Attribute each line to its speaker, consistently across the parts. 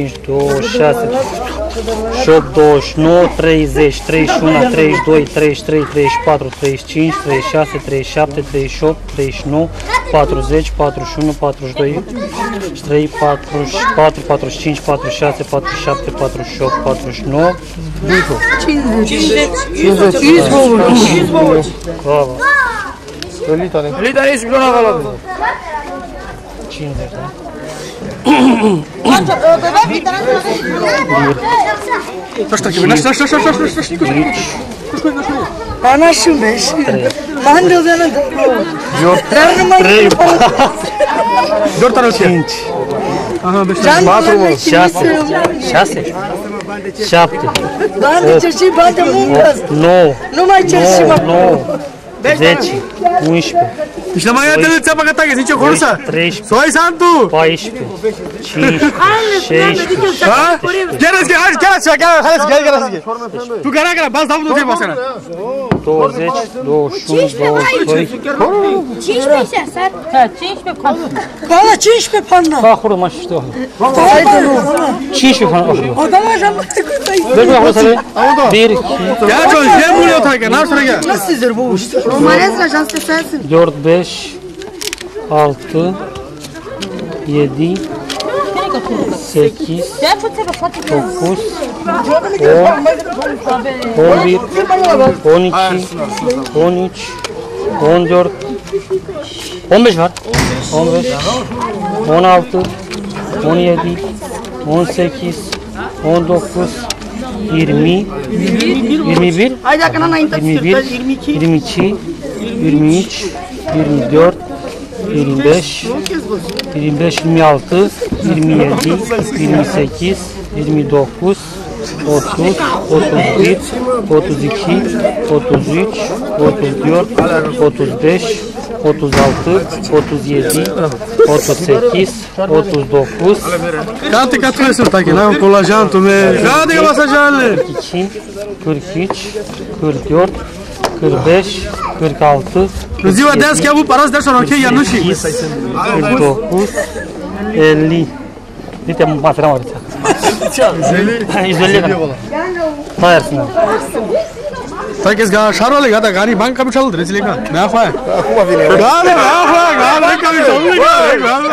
Speaker 1: 26, 8, 29, 30, 31, 32, 33, 34, 35, 36, 37, 38, 39, 40, 41, 42, 43, 44, 45, 46, 47, 48, 49, Dudu.
Speaker 2: 100 bobot.
Speaker 1: Bravo.
Speaker 2: Lita ești glona vala.
Speaker 1: 50, da?
Speaker 3: Panașul meu și mandă de la două.
Speaker 1: Dar
Speaker 2: nu mai trei.
Speaker 1: Doar
Speaker 2: tarot. Cinci.
Speaker 3: Aha,
Speaker 2: bește.
Speaker 3: Patru,
Speaker 1: șase. Șase. Șapte.
Speaker 3: Bani de cerșii, bani de muncă.
Speaker 1: Nouă. Nu mai
Speaker 2: cerșii, mă. Nouă. Presidente, USP. Islamayatını sabah katakesi
Speaker 1: çok
Speaker 2: olursa. Soysan
Speaker 1: tu. Poisp. Şeşp.
Speaker 2: Ha? Gel eski, quero eski, gel quero gel eski. Tu gara gara, bas davul tutuyor basana.
Speaker 1: 20, 21, 22,
Speaker 4: 5 meşe Ha, 5 be pan.
Speaker 3: Bana çiş be panna.
Speaker 1: Kahru maç işte.
Speaker 3: Haydi
Speaker 1: bir ahru.
Speaker 3: Adama jamı tıkıtayım.
Speaker 1: Ver bir sana. 1, 2,
Speaker 2: Gel çol, gel buraya tagă, n-am să gel.
Speaker 3: Nasıl sizdir bu
Speaker 4: da şans sensin.
Speaker 1: 4, 5, 6, 7, 8,
Speaker 4: Ya bu tebe fatih.
Speaker 1: 9, 10, 11, 12, 13, 14, 15 var. 15, 16, 17, 18, 19, 20, 21,
Speaker 3: Haydi akına nayın
Speaker 1: 21, 22, 23, 24, 25, 25, 26, 27, 28, 29, 30, 31, 32, 33, 34, 35, 36, 37, 38, 39,
Speaker 2: Cante ca tu să tagă, n-am colajantul me. Cade că masajanle.
Speaker 1: 42, 43, 44, 45, 46,
Speaker 2: În ziua de azi chiar avut paras de așa, ok, ia nu și.
Speaker 1: 49,
Speaker 2: ელი დიტა მაფრამაცა ზელი ზელი ფაერსნა так ეს გაშარვალე გადა
Speaker 1: გარი ბანკა მიშალოთ რე ზილიკა ნახვა ხუა ვინე გარე ნახვა გარე კავი ზოლიკა გარე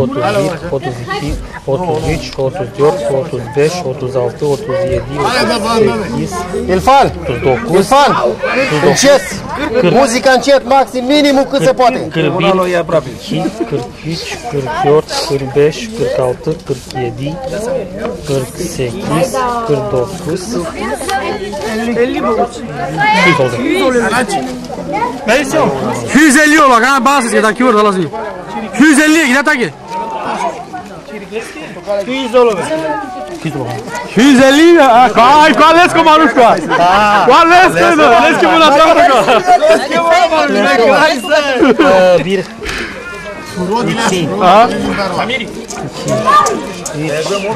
Speaker 1: 31, 32, 33, 34, 35, 36, 37, 38, 38,
Speaker 5: Ilfan!
Speaker 1: 39,
Speaker 5: Ilfan! Încet! Muzica încet, maxim, minimul cât se poate.
Speaker 1: Cârbir, 45, 45, 48, 45, 46, 47, 48, 49,
Speaker 2: 150 euro, bak ha bazı ya da ki orada lazım. 150 gide tagı. 150 ne? Ha, Kaj, kaj lesko maruška. Kaj lesko ne? Lesko mu na savrka.
Speaker 1: bir, iki,
Speaker 2: Ha?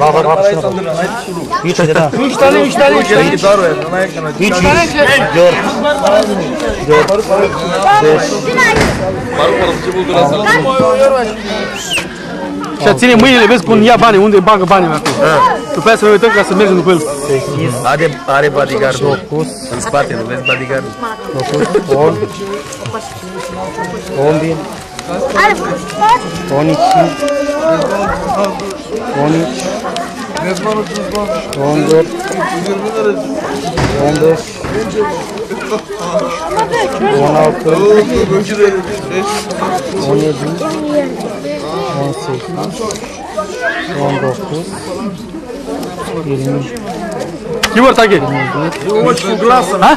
Speaker 1: bak bak bak şuna bak. Üç daha.
Speaker 2: Üç tane, üç tane, üç tane.
Speaker 1: Üç, üç, dört, dört, beş,
Speaker 2: Și ține mâinile, vezi cum ia banii, unde bagă banii acolo. După aia să ne uităm ca să mergem după el.
Speaker 1: sekiz,
Speaker 5: Are, are bodyguard
Speaker 1: dokuz,
Speaker 5: în spate, nu vezi bodyguard?
Speaker 1: dokuz, on, on bir, on iki, on üç, on dört, on beş, on altı, on yedi, on sekiz, on dokuz, yirmi,
Speaker 2: Kim or tagı?
Speaker 1: Ha?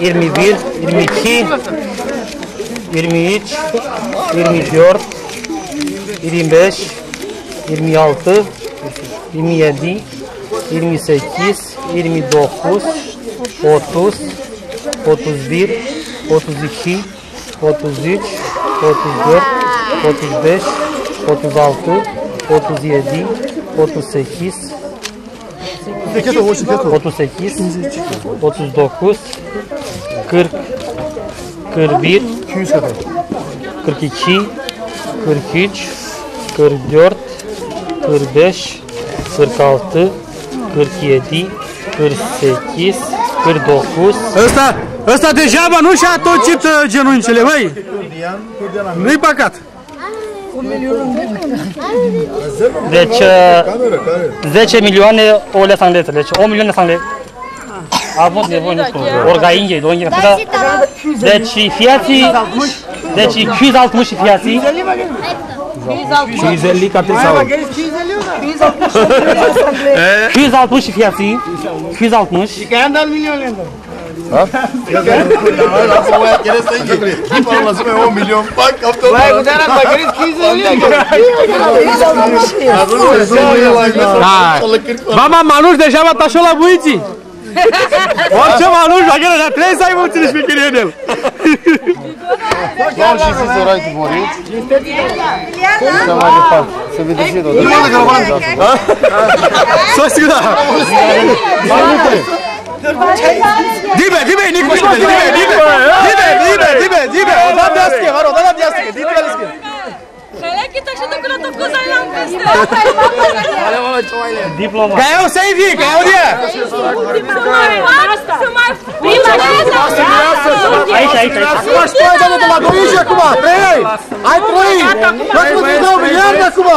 Speaker 1: 21, 22, 23, 24, 25, 26, 27, 28, 29, 30, 31, 32, 33, 34, Potul Judeș, Potul Valtu, Potul Ziedi, Potul Sechis, Potul Sechis, Potul Zdocus, Cârc, Cârbir, Cârchicii, Cârchici, Cârbiort, Cârbeș, Cârcaltă, Cârchiedi, Cârsechis, Cârdocus.
Speaker 2: Ăsta, ăsta degeaba nu și-a tocit uh, genunchile, măi! Nu-i păcat!
Speaker 1: Deci uh, 10 milioane o lei sanglete, deci 1 milion de sanglete. Avut nevoie, nu știu, orgainge, doinge, da. Deci fiații, deci 260 și fiații,
Speaker 6: 250 capital.
Speaker 1: 260 și fiații, 260
Speaker 5: 1 milyon bak. Kaptan.
Speaker 2: Mama Manuș deja v-a tașat la buiții. Orice Manuș, dacă era trei să ai mulțile și pe chirienel.
Speaker 5: Iau și să se rai cu boriți. Să mai departe. Să vedeți și tot.
Speaker 2: Să o stiu da. Dibe, dibe, Nico, dibe, dibe, dibe, dibe, dibe, dibe, dibe, o da diastică, mă rog, o da diastică, dibe, Chita
Speaker 7: și duc la tot cu zai am peste.
Speaker 1: Diploma.
Speaker 2: Ca eu să-i vii, ca eu de
Speaker 7: Să mai
Speaker 1: Aici, aici, aici.
Speaker 5: Acum aș plăi, doamne, de la Goiși acum, trei ani. Ai plăi. Mă cum te dau miliarde acum.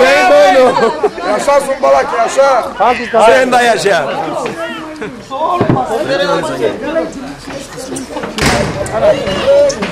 Speaker 5: Trei, băi, nu.
Speaker 6: Așa sunt balache, așa. Zenda e așa.
Speaker 5: Sol, pasă.
Speaker 6: Thank you.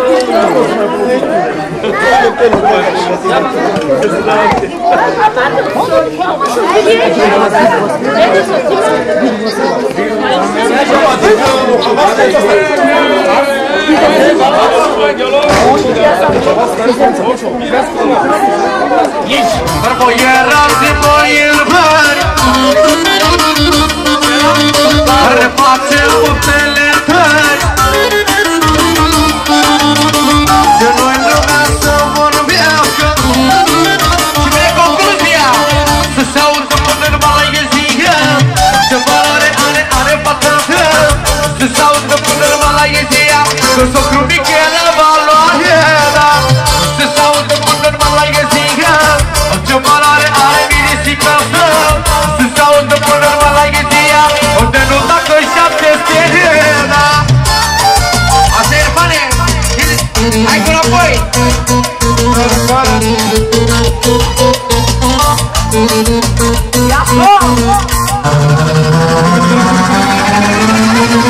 Speaker 6: Ești, Jedź, barboje razy moje
Speaker 8: lwery Repace opele tăi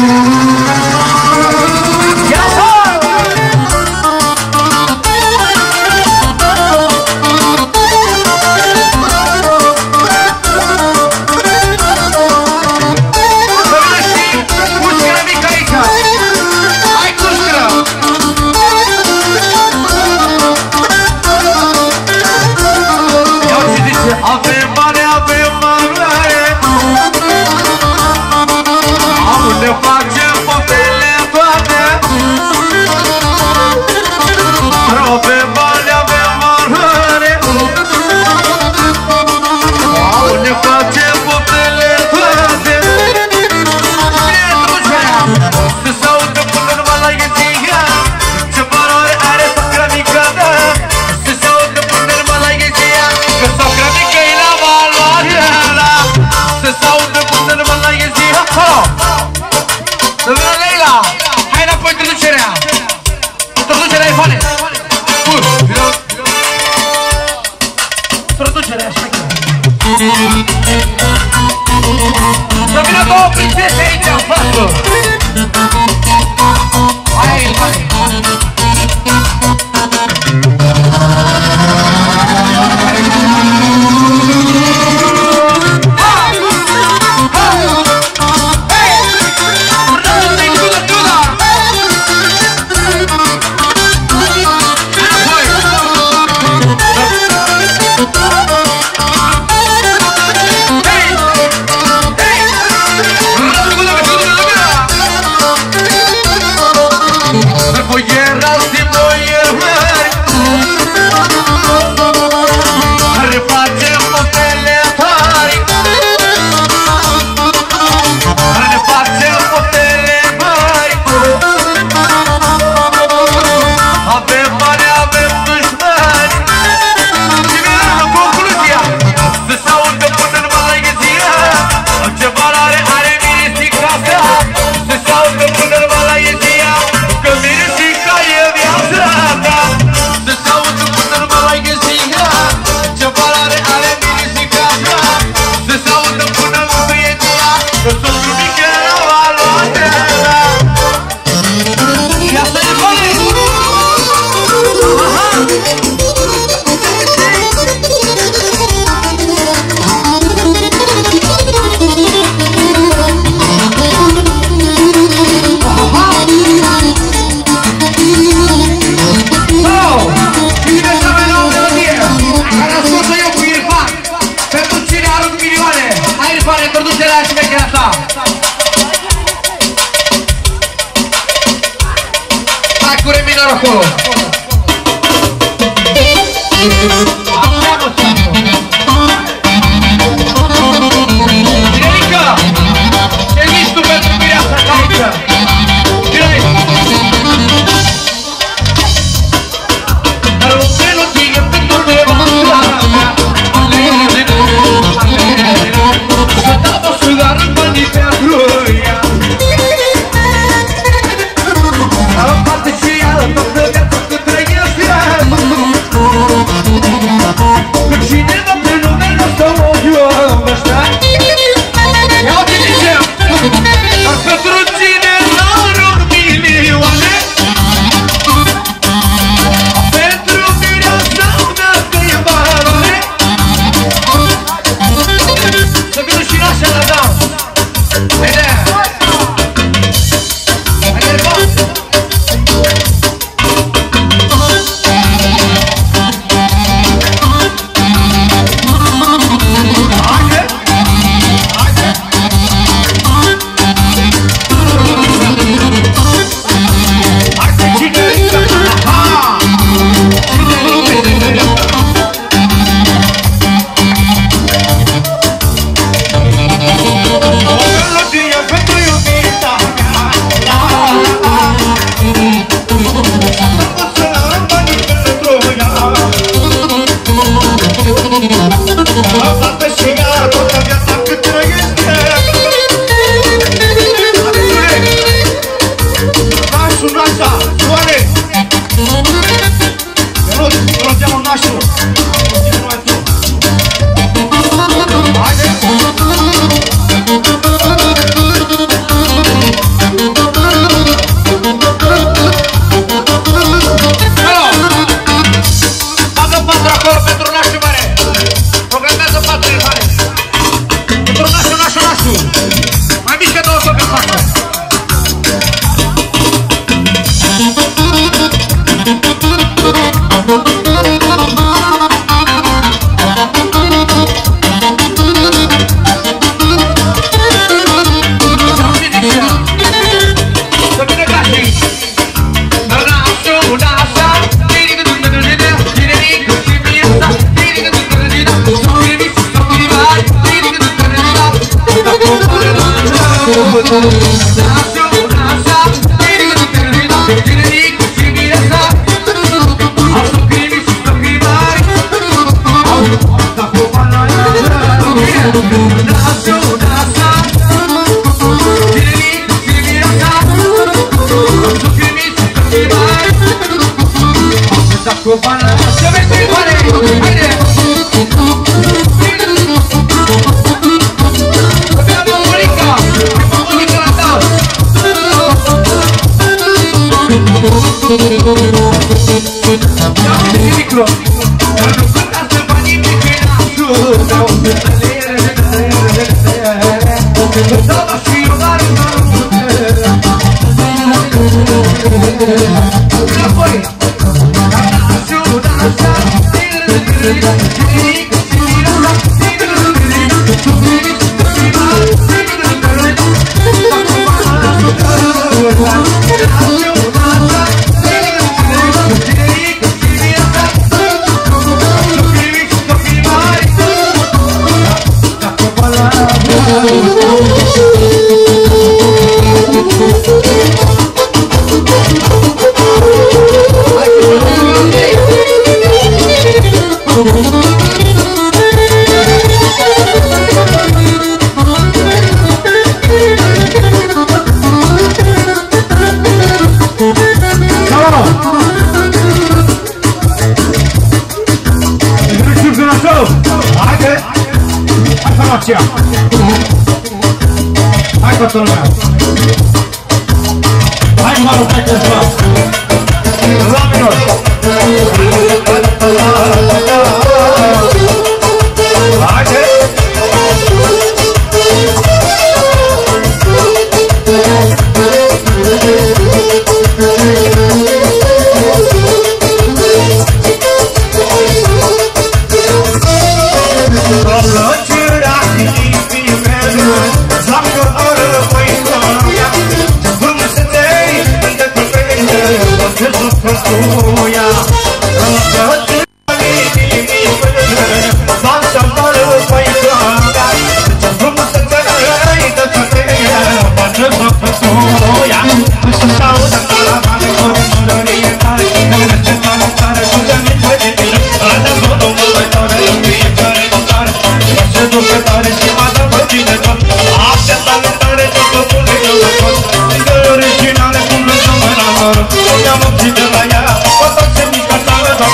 Speaker 8: Yes.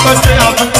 Speaker 8: must stay up.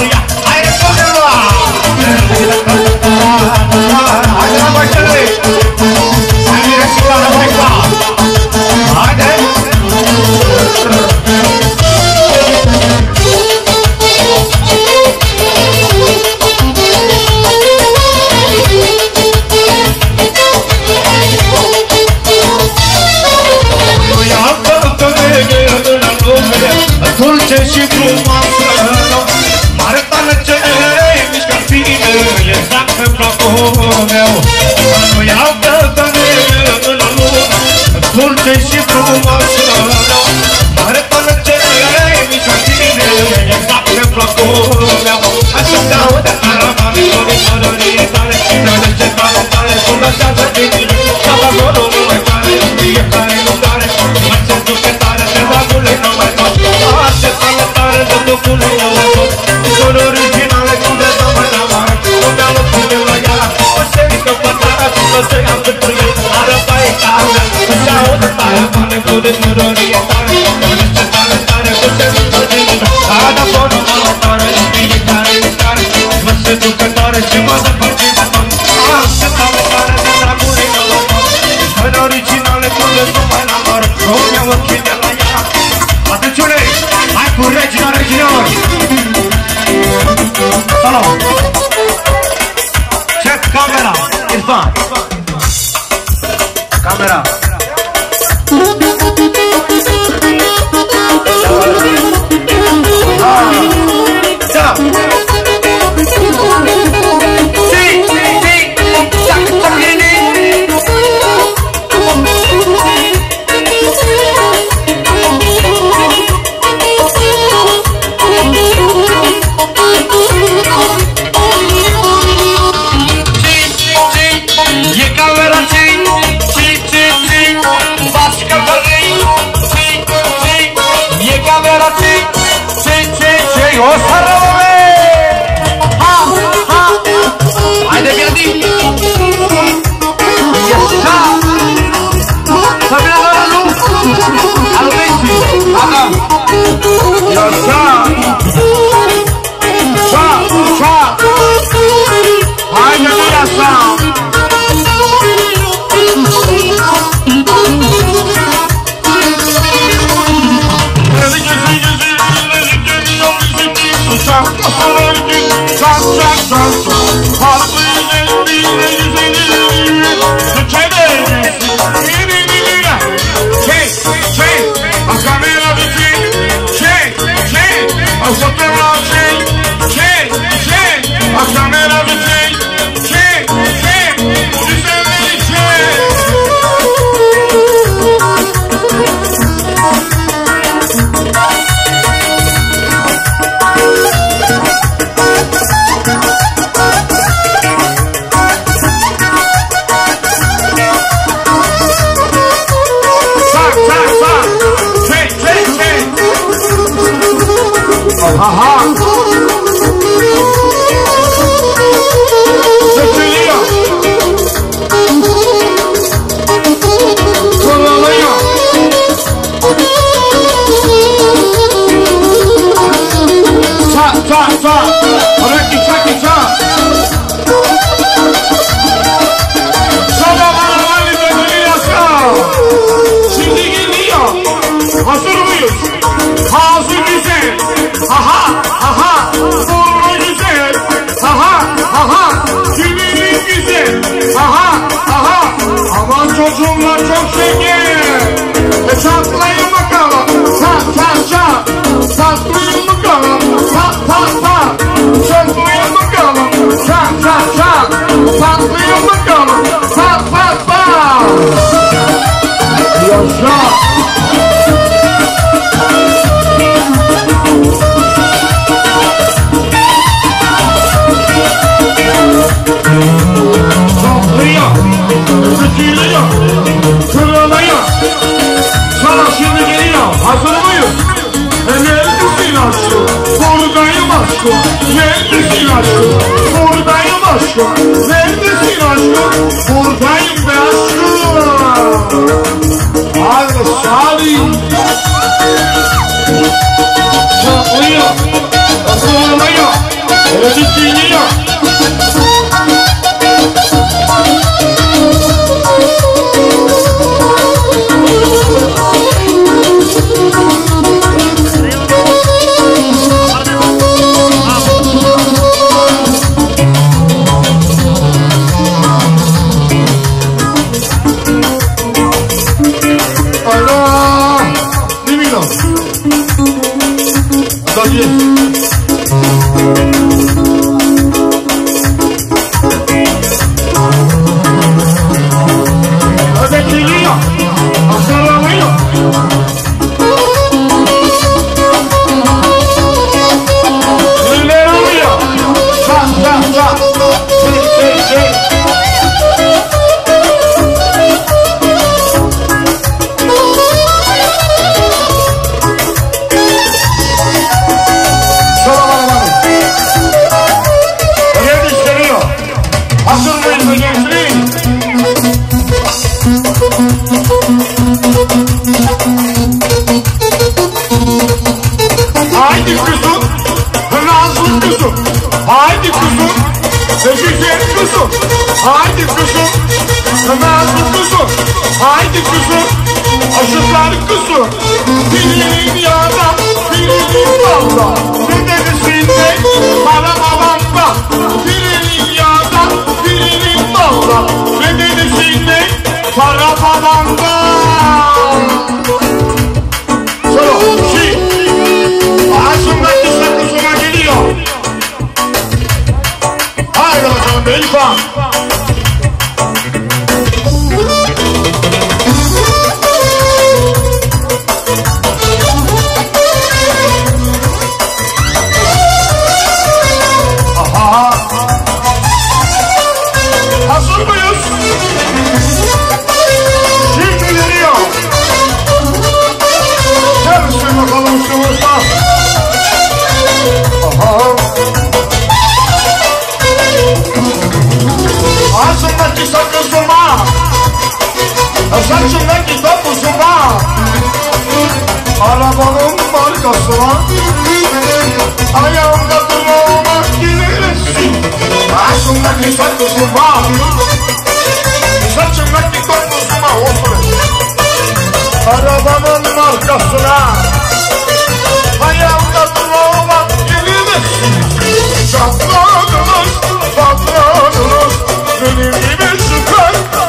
Speaker 5: 算 ìrìn ní. içinden kitap uzuma Arabanın markasına Ayağımda durmamak gelirsin. Başımda kitap uzuma Saçımda kitap uzuma Arabanın markasına Ayağımda durmamak gelirsin. Çatladınız, patladınız Benim gibi çıkar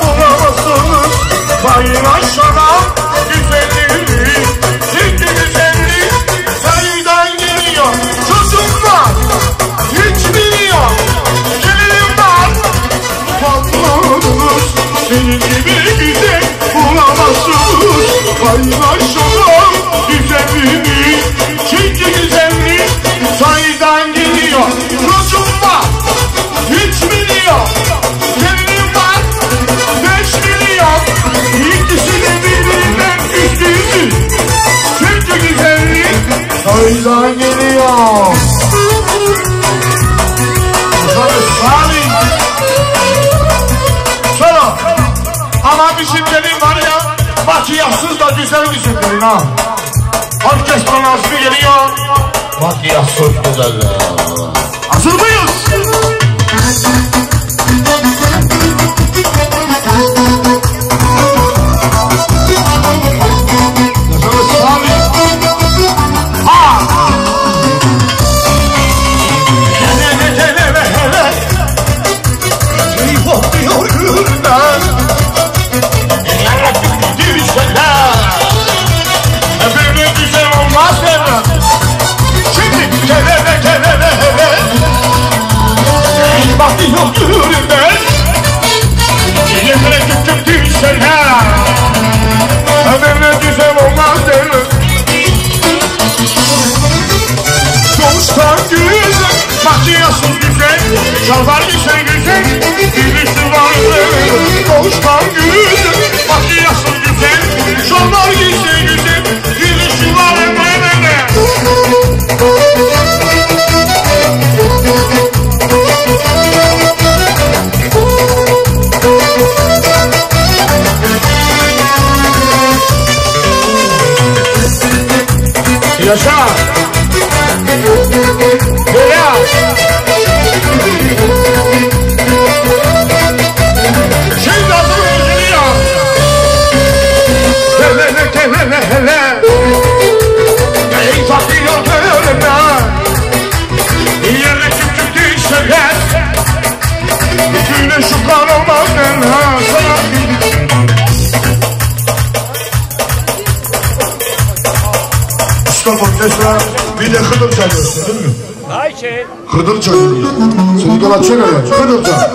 Speaker 5: paylaşana güzelliğini Şimdi güzellik senden geliyor Çocuklar hiç biliyor. Gelin bak senin gibi güzel bulamazsınız. Paylaşana güzelliğini Meydan geliyor. Kızları Salih. Sonra ama bizim gelin var ya makyajsız da güzel bizim gelin ha. Orkestranın geliyor. Makyajsız güzeller. Hazır mıyız? 맞추는 흐름자